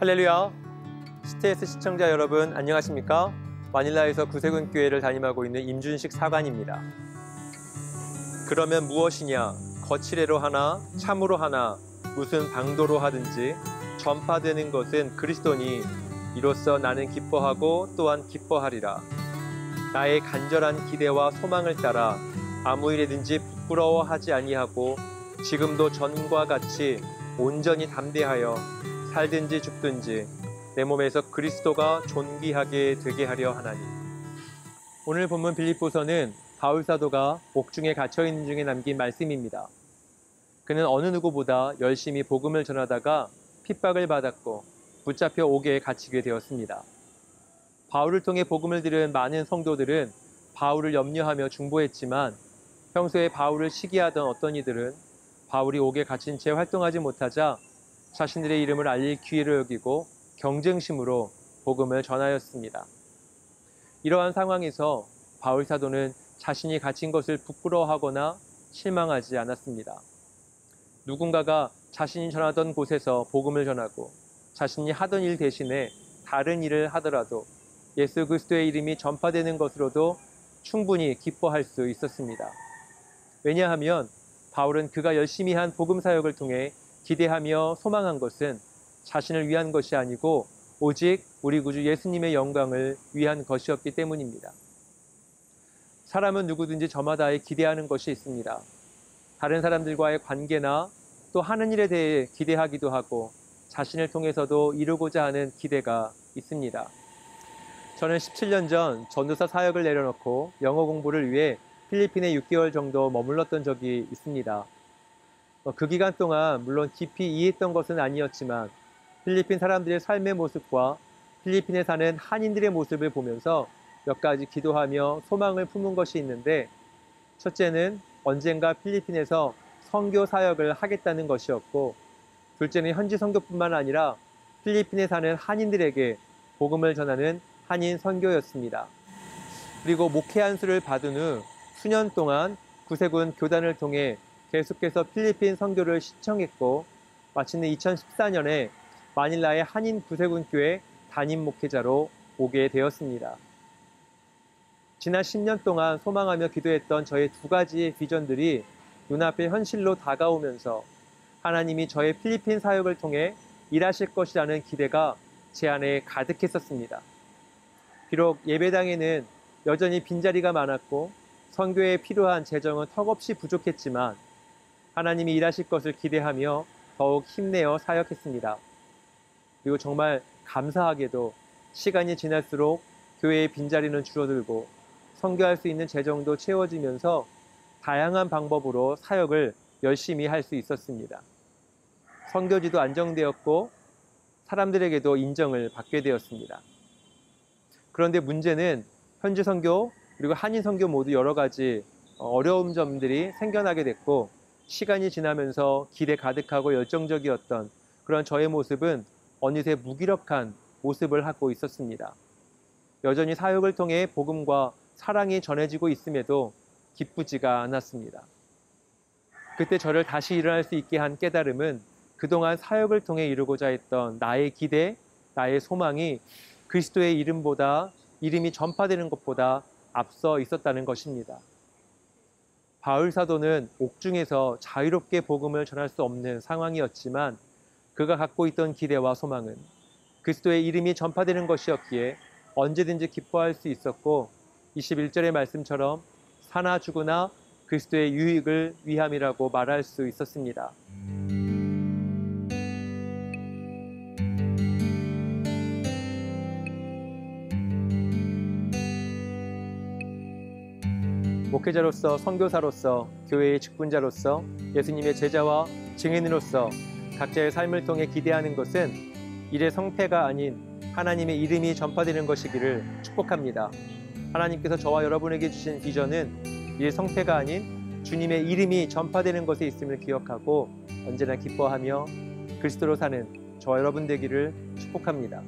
할렐루야! CTS 시청자 여러분 안녕하십니까? 마닐라에서 구세군 교회를 담임하고 있는 임준식 사관입니다. 그러면 무엇이냐? 거칠애로 하나, 참으로 하나, 무슨 방도로 하든지 전파되는 것은 그리스도니 이로써 나는 기뻐하고 또한 기뻐하리라. 나의 간절한 기대와 소망을 따라 아무 일에든지 부끄러워하지 아니하고 지금도 전과 같이 온전히 담대하여 살든지 죽든지 내 몸에서 그리스도가 존귀하게 되게 하려 하나니. 오늘 본문 빌립보서는 바울 사도가 옥중에 갇혀 있는 중에 남긴 말씀입니다. 그는 어느 누구보다 열심히 복음을 전하다가 핍박을 받았고 붙잡혀 옥에 갇히게 되었습니다. 바울을 통해 복음을 들은 많은 성도들은 바울을 염려하며 중보했지만 평소에 바울을 시기하던 어떤 이들은 바울이 옥에 갇힌 채 활동하지 못하자 자신들의 이름을 알릴 기회를 여기고 경쟁심으로 복음을 전하였습니다. 이러한 상황에서 바울 사도는 자신이 갇힌 것을 부끄러워하거나 실망하지 않았습니다. 누군가가 자신이 전하던 곳에서 복음을 전하고 자신이 하던 일 대신에 다른 일을 하더라도 예수 그리스도의 이름이 전파되는 것으로도 충분히 기뻐할 수 있었습니다. 왜냐하면 바울은 그가 열심히 한 복음 사역을 통해 기대하며 소망한 것은 자신을 위한 것이 아니고 오직 우리 구주 예수님의 영광을 위한 것이었기 때문입니다. 사람은 누구든지 저마다의 기대하는 것이 있습니다. 다른 사람들과의 관계나 또 하는 일에 대해 기대하기도 하고 자신을 통해서도 이루고자 하는 기대가 있습니다. 저는 17년 전 전도사 사역을 내려놓고 영어 공부를 위해 필리핀에 6개월 정도 머물렀던 적이 있습니다. 어, 그 기간 동안 물론 깊이 이해했던 것은 아니었지만 필리핀 사람들의 삶의 모습과 필리핀에 사는 한인들의 모습을 보면서 몇 가지 기도하며 소망을 품은 것이 있는데 첫째는 언젠가 필리핀에서 선교 사역을 하겠다는 것이었고 둘째는 현지 선교뿐만 아니라 필리핀에 사는 한인들에게 복음을 전하는 한인 선교였습니다. 그리고 목회 안수를 받은 후 수년 동안 구세군 교단을 통해 계속해서 필리핀 선교를 시청했고 마침내 2014년에 마닐라의 한인 구세군 교회 담임 목회자로 오게 되었습니다. 지난 10년 동안 소망하며 기도했던 저의 두 가지의 비전들이 눈앞에 현실로 다가오면서 하나님이 저의 필리핀 사역을 통해 일하실 것이라는 기대가 제 안에 가득했었습니다. 비록 예배당에는 여전히 빈자리가 많았고 선교에 필요한 재정은 턱없이 부족했지만 하나님이 일하실 것을 기대하며 더욱 힘내어 사역했습니다. 그리고 정말 감사하게도 시간이 지날수록 교회의 빈자리는 줄어들고 선교할 수 있는 재정도 채워지면서 다양한 방법으로 사역을 열심히 할 수 있었습니다. 선교지도 안정되었고 사람들에게도 인정을 받게 되었습니다. 그런데 문제는 현지 선교 그리고 한인 선교 모두 여러 가지 어려움 점들이 생겨나게 됐고 시간이 지나면서 기대 가득하고 열정적이었던 그런 저의 모습은 어느새 무기력한 모습을 하고 있었습니다. 여전히 사역을 통해 복음과 사랑이 전해지고 있음에도 기쁘지가 않았습니다. 그때 저를 다시 일어날 수 있게 한 깨달음은 그동안 사역을 통해 이루고자 했던 나의 기대, 나의 소망이 그리스도의 이름보다 이름이 전파되는 것보다 앞서 있었다는 것입니다. 바울 사도는 옥중에서 자유롭게 복음을 전할 수 없는 상황이었지만 그가 갖고 있던 기대와 소망은 그리스도의 이름이 전파되는 것이었기에 언제든지 기뻐할 수 있었고 21절의 말씀처럼 사나 죽으나 그리스도의 유익을 위함이라고 말할 수 있었습니다. 목회자로서 선교사로서 교회의 직분자로서 예수님의 제자와 증인으로서 각자의 삶을 통해 기대하는 것은 일의 성패가 아닌 하나님의 이름이 전파되는 것이기를 축복합니다. 하나님께서 저와 여러분에게 주신 비전은 일의 성패가 아닌 주님의 이름이 전파되는 것에 있음을 기억하고 언제나 기뻐하며 그리스도로 사는 저와 여러분 되기를 축복합니다.